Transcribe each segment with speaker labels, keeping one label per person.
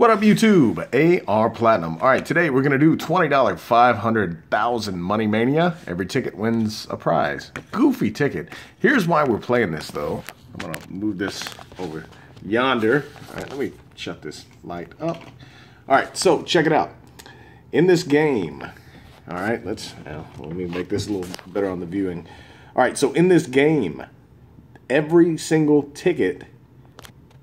Speaker 1: What up, YouTube? AR Platinum. All right, today we're going to do $20 500,000 Money Mania. Every ticket wins a prize. Goofy ticket. Here's why we're playing this, though. I'm going to move this over yonder. All right, let me shut this light up. All right, so check it out. In this game, all right, let's, well, let me make this a little better on the viewing. All right, so in this game, every single ticket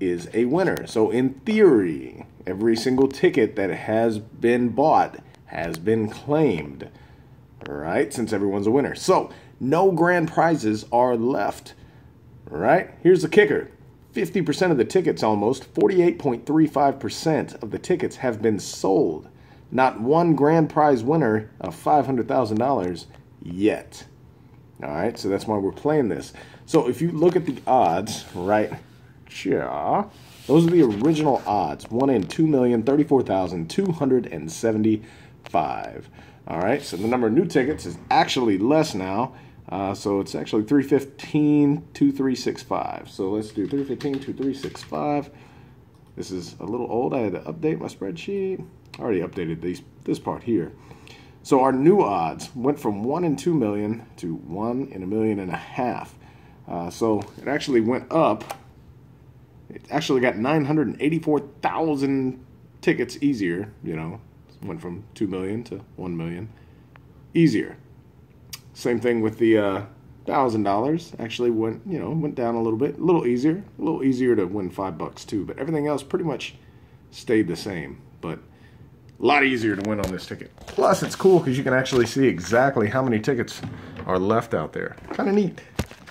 Speaker 1: is a winner. So in theory, every single ticket that has been bought has been claimed. All right, since everyone's a winner. So no grand prizes are left. All right, here's the kicker. 50% of the tickets almost, 48.35% of the tickets have been sold. Not one grand prize winner of $500,000 yet. All right, so that's why we're playing this. So if you look at the odds right yeah, those are the original odds. 1 in 2,034,275. All right, so the number of new tickets is actually less now. Uh, so it's actually 315, 2365. So let's do 315, 2365. This is a little old. I had to update my spreadsheet. I already updated these, this part here. So our new odds went from 1 in 2 million to 1 in a million and a half. Uh, so it actually went up it actually got 984,000 tickets easier, you know, went from 2 million to 1 million. Easier. Same thing with the uh, $1,000 actually went, you know, went down a little bit, a little easier, a little easier to win 5 bucks too, but everything else pretty much stayed the same, but a lot easier to win on this ticket. Plus, it's cool because you can actually see exactly how many tickets are left out there. Kind of neat.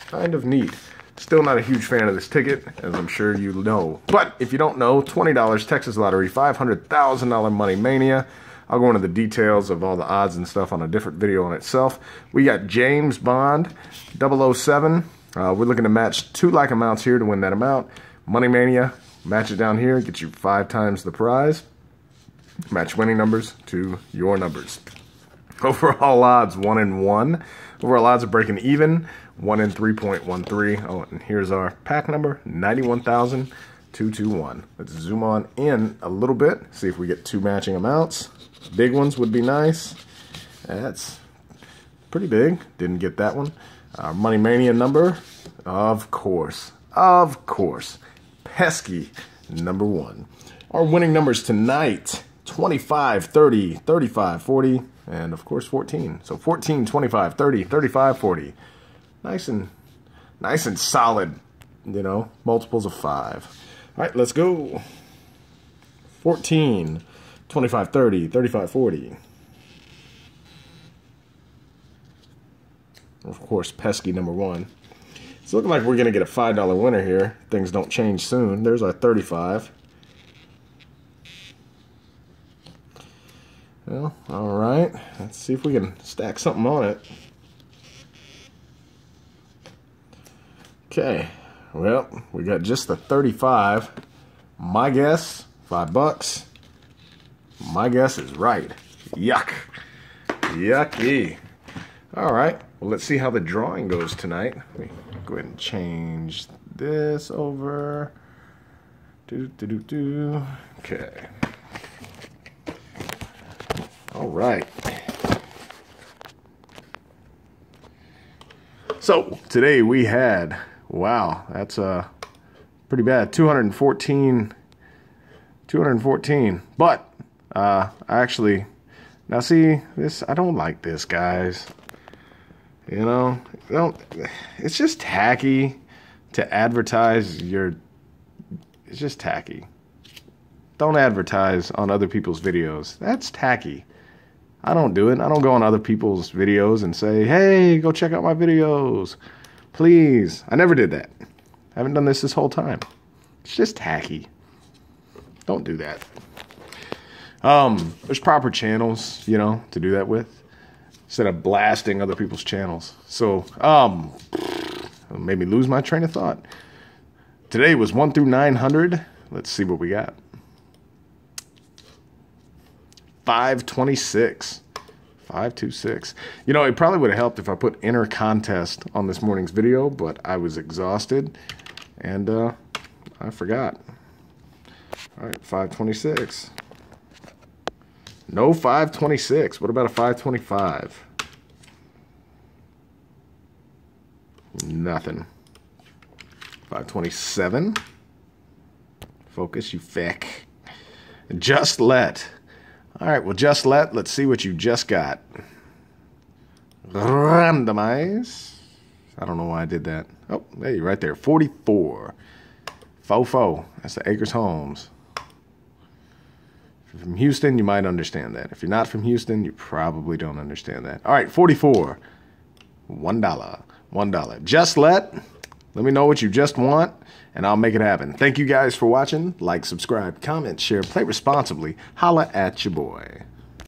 Speaker 1: Kind of neat. Still not a huge fan of this ticket, as I'm sure you know. But if you don't know, $20 Texas Lottery, $500,000 Money Mania. I'll go into the details of all the odds and stuff on a different video on itself. We got James Bond, 007. Uh, we're looking to match two like amounts here to win that amount. Money Mania, match it down here, get you five times the prize. Match winning numbers to your numbers. Overall odds, 1 in 1. Overall odds of breaking even, 1 in 3.13. Oh, and here's our pack number, 91,221. Let's zoom on in a little bit, see if we get two matching amounts. Big ones would be nice. That's pretty big. Didn't get that one. Our Money Mania number, of course, of course, pesky number one. Our winning numbers tonight, 25, 30, 35, 40, and of course 14. So 14, 25, 30, 35, 40. Nice and nice and solid, you know, multiples of 5. All right, let's go. 14, 25, 30, 35, 40. Of course, pesky number 1. It's looking like we're going to get a $5 winner here. Things don't change soon. There's our 35. Well, all right. Let's see if we can stack something on it. Okay. Well, we got just the 35. My guess, five bucks. My guess is right. Yuck. Yucky. All right. Well, let's see how the drawing goes tonight. Let me go ahead and change this over. Do, do, do, do. Okay. All right. So today we had, wow, that's uh, pretty bad. 214, 214. But uh, actually, now see this. I don't like this, guys. You know, don't. It's just tacky to advertise your. It's just tacky. Don't advertise on other people's videos. That's tacky. I don't do it. I don't go on other people's videos and say, hey, go check out my videos. Please. I never did that. I haven't done this this whole time. It's just tacky. Don't do that. Um, there's proper channels, you know, to do that with instead of blasting other people's channels. So, um, made me lose my train of thought. Today was 1 through 900. Let's see what we got. 526. 526. You know, it probably would have helped if I put inner contest on this morning's video, but I was exhausted and uh, I forgot. All right, 526. No 526. What about a 525? Nothing. 527. Focus, you feck. Just let. All right, well, just let. Let's see what you just got. Randomize. I don't know why I did that. Oh, hey, right there. 44. Fofo. That's the Acres Homes. If you're from Houston, you might understand that. If you're not from Houston, you probably don't understand that. All right, 44. $1. $1. Just let. Let me know what you just want, and I'll make it happen. Thank you guys for watching. Like, subscribe, comment, share, play responsibly. Holla at your boy.